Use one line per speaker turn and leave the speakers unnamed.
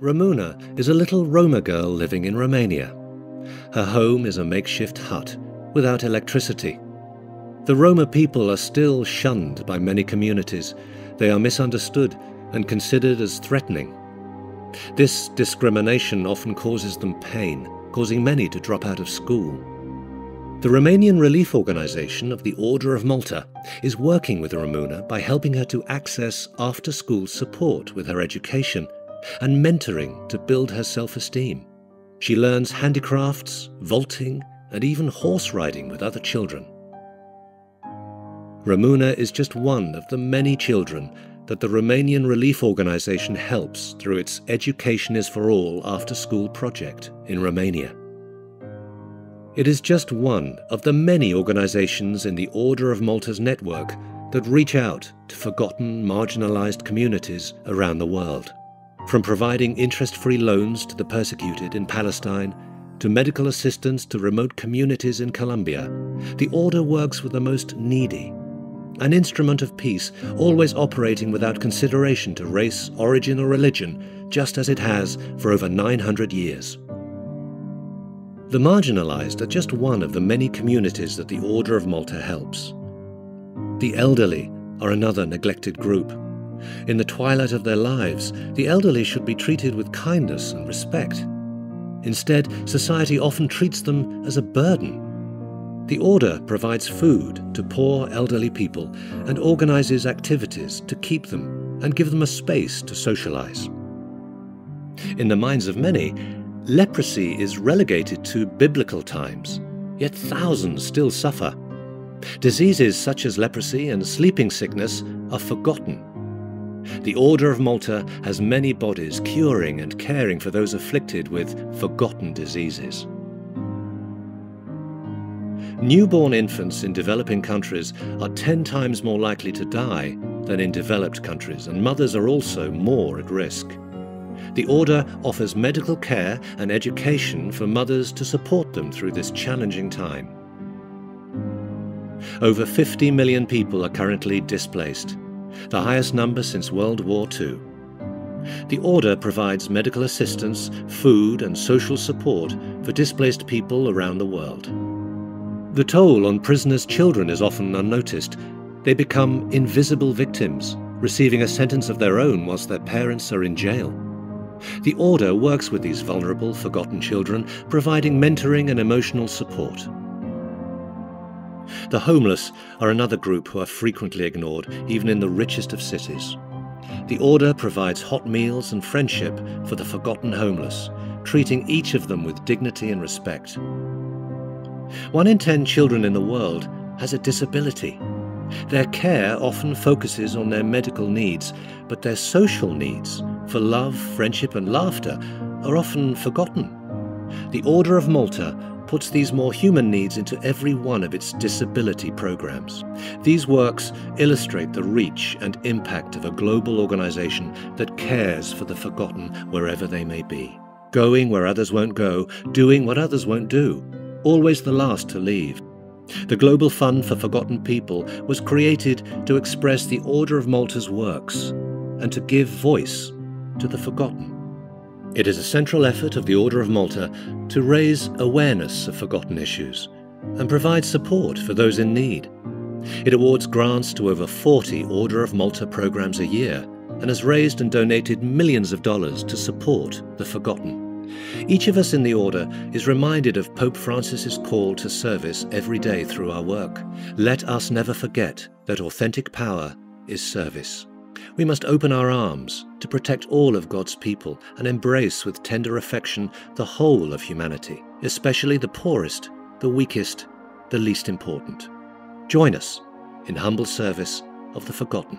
Ramuna is a little Roma girl living in Romania. Her home is a makeshift hut without electricity. The Roma people are still shunned by many communities. They are misunderstood and considered as threatening. This discrimination often causes them pain, causing many to drop out of school. The Romanian Relief Organization of the Order of Malta is working with Ramuna by helping her to access after school support with her education and mentoring to build her self esteem. She learns handicrafts, vaulting, and even horse riding with other children. Ramuna is just one of the many children that the Romanian Relief Organization helps through its Education is for All after school project in Romania. It is just one of the many organizations in the Order of Malta's network that reach out to forgotten, marginalized communities around the world. From providing interest free loans to the persecuted in Palestine, to medical assistance to remote communities in Colombia, the Order works with the most needy. An instrument of peace, always operating without consideration to race, origin, or religion, just as it has for over 900 years. The marginalized are just one of the many communities that the Order of Malta helps. The elderly are another neglected group. In the twilight of their lives, the elderly should be treated with kindness and respect. Instead, society often treats them as a burden. The Order provides food to poor elderly people and organizes activities to keep them and give them a space to socialize. In the minds of many, leprosy is relegated to biblical times, yet thousands still suffer. Diseases such as leprosy and sleeping sickness are forgotten the Order of Malta has many bodies curing and caring for those afflicted with forgotten diseases. Newborn infants in developing countries are 10 times more likely to die than in developed countries, and mothers are also more at risk. The Order offers medical care and education for mothers to support them through this challenging time. Over 50 million people are currently displaced, the highest number since World War II. The Order provides medical assistance, food, and social support for displaced people around the world. The toll on prisoners' children is often unnoticed. They become invisible victims, receiving a sentence of their own whilst their parents are in jail. The Order works with these vulnerable, forgotten children, providing mentoring and emotional support. The homeless are another group who are frequently ignored, even in the richest of cities. The Order provides hot meals and friendship for the forgotten homeless, treating each of them with dignity and respect. One in ten children in the world has a disability. Their care often focuses on their medical needs, but their social needs for love, friendship, and laughter are often forgotten. The Order of Malta puts these more human needs into every one of its disability programs. These works illustrate the reach and impact of a global organization that cares for the forgotten wherever they may be. Going where others won't go, doing what others won't do, always the last to leave. The Global Fund for Forgotten People was created to express the Order of Malta's works and to give voice to the forgotten. It is a central effort of the Order of Malta to raise awareness of forgotten issues and provide support for those in need. It awards grants to over 40 Order of Malta programs a year and has raised and donated millions of dollars to support the forgotten. Each of us in the Order is reminded of Pope Francis's call to service every day through our work. Let us never forget that authentic power is service. We must open our arms to protect all of God's people and embrace with tender affection the whole of humanity, especially the poorest, the weakest, the least important. Join us in humble service of the forgotten.